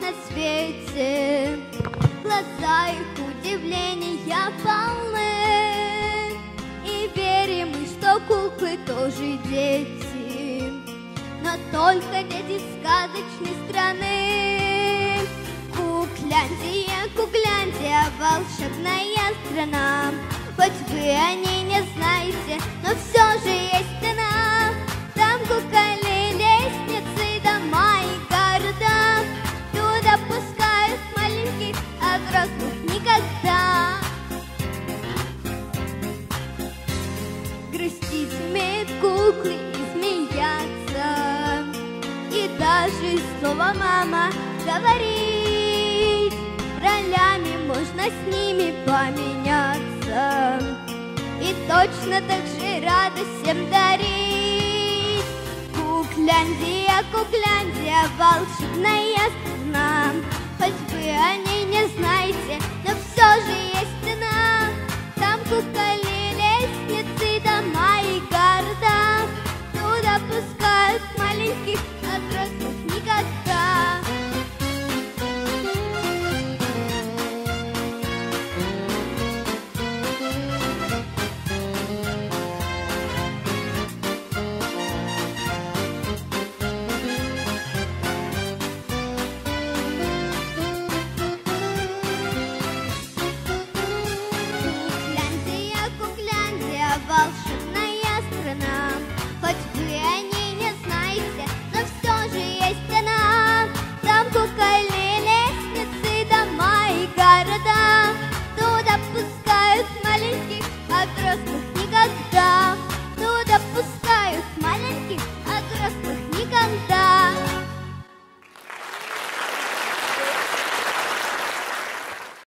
на свете. Глаза их удивления полны, И верим мы, что куклы тоже дети, Но только дети сказочной страны. Кукляндия, Кукляндия, волшебная страна, Хоть вы о ней не знаете, но все же даже слово «мама» говорить. Ролями можно с ними поменяться И точно так же радость всем дарить. Кукляндия, Кукляндия, волшебная puras.